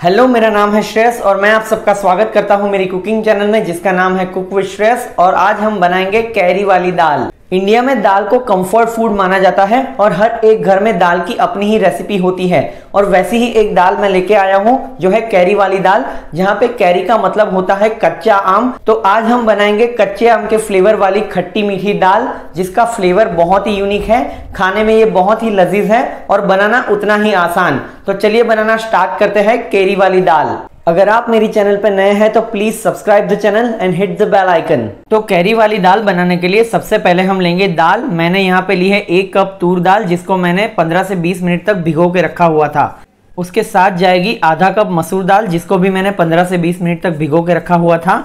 Hello मेरा नाम है श्रेयस और मैं आप सबका स्वागत करता हूँ मेरी कुकिंग चैनल में, जिसका नाम है कुक विद श्रेयस और आज हम बनाएँगे कैरी वाली दाल। इंडिया में दाल को कंफर्ट फ़ूड माना जाता है और हर एक घर में दाल की अपनी ही रेसिपी होती है। और वैसी ही एक दाल मैं लेके आया हूँ, जो है कैरी वाली दाल, जहाँ पे कैरी का मतलब होता है कच्चा आम। तो आज हम बनाएँगे कच्चे आम के फ्लेवर वाली खट्टी मीठी दाल, जिसका फ्लेवर बहुत ही यूनिक है। खाने में ये बहुत ही लजीज है और बनाना उतना ही आसान। तो चलिए बनाना स्टार्ट करते हैं कैरी वाली दाल। अगर आप मेरी चैनल पर नए हैं तो please subscribe the channel and hit the bell icon तो कैरी वाली दाल बनाने के लिए सबसे पहले हम लेंगे दाल। मैंने यहाँ पे ली है एक कप तूर दाल, जिसको मैंने 15 से 20 मिनट तक भिगो के रखा हुआ था। उसके साथ जाएगी आधा कप मसूर दाल, जिसको भी मैंने 15 से 20 मिनट तक भिगो के रखा हुआ था।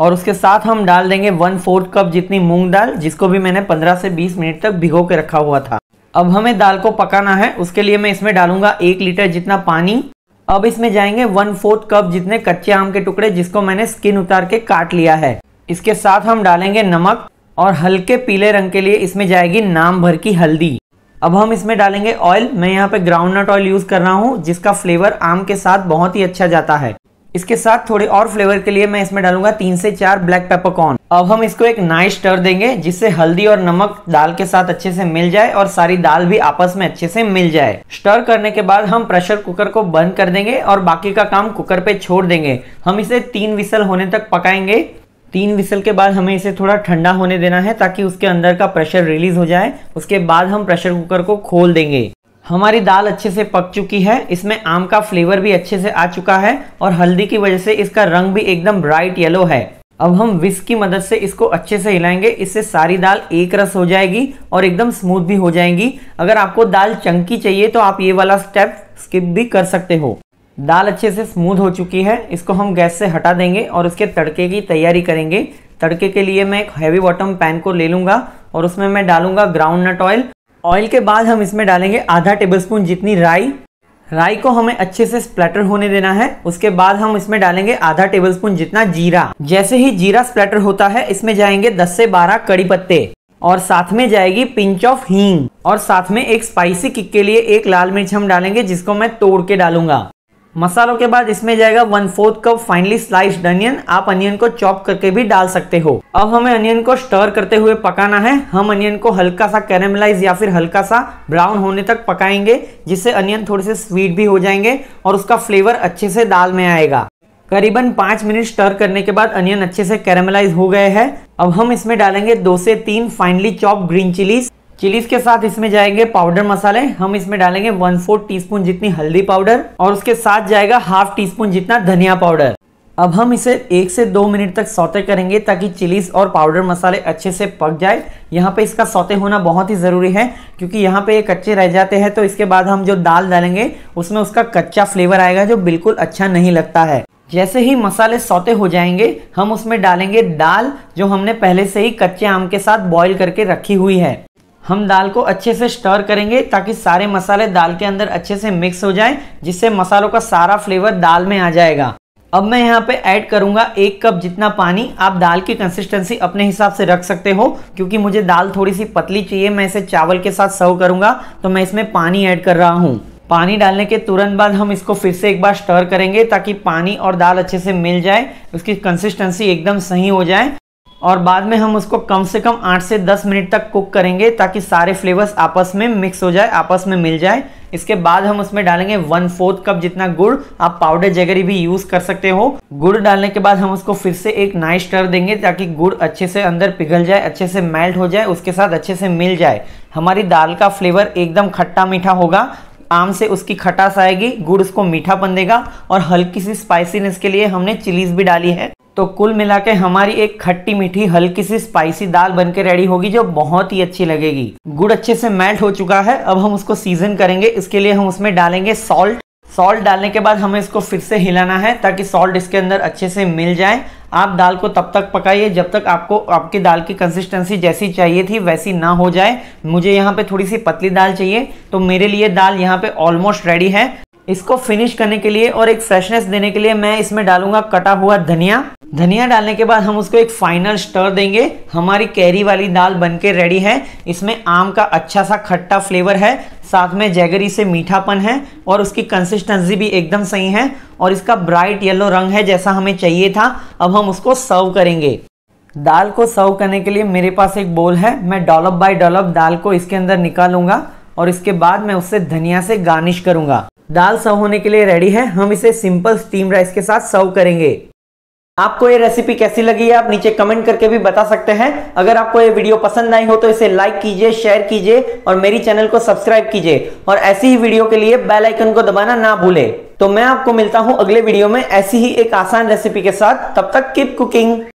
और उसके साथ हम डाल देंगे वन फोर्थ कप जितनी मूंग दाल, जिसको भी मैंने 15 से 20 मिनट तक भिगो के रखा हुआ था। अब हमें दाल को पकाना है। उसके लिए मैं इसमें डालूँगा एक लीटर जितना पानी। अब इसमें जाएँगे वन फोर्थ कप जितने कच्चे आम के टुकड़े जिसको मैंने स्किन उतार के काट लिया है। इसके साथ हम डालेंगे नमक और हल्के पीले रंग के लिए इसमें जाएगी नाम भर की हल्दी। अब हम इसमें डालेंगे ऑयल मैं यहाँ पे ग्राउंड नट ऑयल यूज़ कर रहा हूँ, जिसका फ्लेवर आम के साथ बहुत ही अच्छा जाता है। इसके साथ थोड़े और फ्लेवर के लिए मैं इसमें डालूँगा तीन से चार ब्लैक पेपरकॉर्न अब हम इसको एक नाइस स्टर देंगे, जिससे हल्दी और नमक दाल के साथ अच्छे से मिल जाए और सारी दाल भी आपस में अच्छे से मिल जाए। स्टर करने के बाद हम प्रेशर कुकर को बंद कर देंगे और बाकी का काम कुकर पे छोड़ देंगे। हम इसे तीन विसल होने तक पकाएँगे। तीन विसल के बाद हमें इसे थोड़ा ठंडा होने देना है ताकि उसके अंदर का प्रेशर रिलीज़ हो जाए। उसके बाद हम प्रेशर कुकर को खोल देंगे। हमारी दाल अच्छे से पक चुकी है, इसमें आम का फ्लेवर भी अच्छे से आ चुका है और हल्दी की वजह से इसका रंग भी एकदम ब्राइट येलो है। अब हम विस्क की मदद से इसको अच्छे से हिलाएँगे, इससे सारी दाल एक रस हो जाएगी और एकदम स्मूथ भी हो जाएँगी। अगर आपको दाल चंकी चाहिए तो आप ये वाला स्टेप स्किप भी कर सकते हो। दाल अच्छे से स्मूथ हो चुकी है, इसको हम गैस से हटा देंगे और उसके तड़के की तैयारी करेंगे। तड़के के लिए मैं एक हैवी बॉटम पैन को ले लूँगा और उसमें मैं डालूँगा ग्राउंड नट ऑयल ऑयल के बाद हम इसमें डालेंगे आधा टेबलस्पून जितनी राई। राई को हमें अच्छे से स्प्लेटर होने देना है। उसके बाद हम इसमें डालेंगे आधा टेबलस्पून जितना जीरा। जैसे ही जीरा स्प्लेटर होता है, इसमें जाएँगे 10 से 12 कड़ी पत्ते। और साथ में जाएगी पिंच ऑफ़ हींग और साथ में एक स्पाइसी किक के लिए एक लाल मिर्च हम डालेंगे, जिसको मैं तोड़ के डालूँगा। मसालों के बाद इसमें जाएगा one fourth cup finely sliced onion आप अनियन को चॉप करके भी डाल सकते हो। अब हमें अनियन को स्टर करते हुए पकाना है। हम अनियन को हल्का सा कैरेमलाइज या फिर हल्का सा ब्राउन होने तक पकाएँगे, जिससे अनियन थोड़े से स्वीट भी हो जाएँगे और उसका फ्लेवर अच्छे से दाल में आएगा। करीबन पाँच मिनट स्टर करने के बाद अनियन अच्छे से कैरेमलाइज हो गए हैं। अब हम इसमें डालेंगे दो से तीन finely chop green chillies chillies के साथ इसमें जाएँगे पाउडर मसाले। हम इसमें डालेंगे वन फोर्थ टी जितनी हल्दी पाउडर और उसके साथ जाएगा हाफ़ टी स्पून जितना धनिया पाउडर। अब हम इसे एक से दो मिनट तक सौते करेंगे ताकि चिलीज और पाउडर मसाले अच्छे से पक जाए। यहाँ पे इसका सौते होना बहुत ही ज़रूरी है, क्योंकि यहाँ पे ये कच्चे रह जाते हैं तो इसके बाद हम जो दाल डालेंगे, उसमें उसका कच्चा फ्लेवर आएगा जो बिल्कुल अच्छा नहीं लगता है। जैसे ही मसाले सौते हो जाएँगे, हम उसमें डालेंगे दाल जो हमने पहले से ही कच्चे आम के साथ बॉईल करके रखी हुई है। हम दाल को अच्छे से स्टर करेंगे ताकि सारे मसाले दाल के अंदर अच्छे से मिक्स हो जाए, जिससे मसालों का सारा फ्लेवर दाल में आ जाएगा। अब मैं यहाँ पे ऐड करूँगा एक कप जितना पानी आप दाल की कंसिस्टेंसी अपने हिसाब से रख सकते हो, क्योंकि मुझे दाल थोड़ी सी पतली चाहिए, मैं इसे चावल के साथ सर्व करूँगा तो मैं इसमें पानी ऐड कर रहा हूँ। पानी डालने के तुरंत बाद हम इसको फिर से एक बार स्टर करेंगे ताकि पानी और दाल अच्छे से मिल जाए, उसकी कंसिस्टेंसी एकदम सही हो जाए। और बाद में हम उसको कम से कम 8 से 10 मिनट तक कुक करेंगे ताकि सारे फ्लेवर्स आपस में मिक्स हो जाए, आपस में मिल जाए। इसके बाद हम उसमें डालेंगे वन फोर्थ कप जितना गुड़ आप पाउडर जगरी भी यूज़ कर सकते हो। गुड़ डालने के बाद हम उसको फिर से एक नाइस स्टर देंगे ताकि गुड़ अच्छे से अंदर पिघल जाए, अच्छे से मेल्ट हो जाए, उसके साथ अच्छे से मिल जाए। हमारी दाल का फ्लेवर एकदम खट्टा मीठा होगा, आम से उसकी खटास आएगी, गुड़ उसको मीठा बन देगा और हल्की सी स्पाइसीनेस के लिए हमने चिलीज भी डाली है। तो कुल मिला के हमारी एक खट्टी मीठी हल्की सी स्पाइसी दाल बनके रेडी होगी, जो बहुत ही अच्छी लगेगी। गुड़ अच्छे से मेल्ट हो चुका है। अब हम उसको सीज़न करेंगे। इसके लिए हम उसमें डालेंगे सॉल्ट सॉल्ट डालने के बाद हमें इसको फिर से हिलाना है, ताकि सॉल्ट इसके अंदर अच्छे से मिल जाए। आप दाल को तब तक पकाइए, जब तक आपको, आपकी दाल की कंसिस्टेंसी जैसी चाहिए थी, वैसी ना हो जाए। मुझे यहाँ पे थोड़ी सी पतली दाल चाहिए तो मेरे लिए दाल यहाँ पे ऑलमोस्ट रेडी है। इसको फिनिश करने के लिए और एक फ्रेशनेस देने के लिए मैं इसमें डालूँगा कटा हुआ धनिया। धनिया डालने के बाद हम उसको एक फाइनल स्टर देंगे। हमारी कैरी वाली दाल बनके रेडी है। इसमें आम का अच्छा सा खट्टा फ्लेवर है। साथ में जैगरी से मीठापन है और उसकी कंसिस्टेंसी भी एकदम सही है और इसका ब्राइट येलो रंग है जैसा हमें चाहिए था। अब हम उसको सर्व करेंगे। दाल को सर्व करने के लिए मेरे पास एक बोल है। मैं डॉलप बाय डॉलप दाल को इसके अंदर निकालूँगा और इसके बाद मैं उससे धनिया से गार्निश करूँगा। दाल सर्व होने के लिए रेडी है। हम इसे सिंपल स्टीम राइस के साथ सर्व करेंगे। आपको ये रेसिपी कैसी लगी है, आप नीचे कमेंट करके भी बता सकते हैं। अगर आपको ये वीडियो पसंद आई हो तो इसे लाइक कीजिए शेयर कीजिए और मेरी चैनल को सब्सक्राइब कीजिए। और ऐसी ही वीडियो के लिए बेल आइकन को दबाना ना भूले। तो मैं आपको मिलता हूँ अगले वीडियो में ऐसी ही एक आसान रेसिपी के साथ। तब तक कीप कुकिंग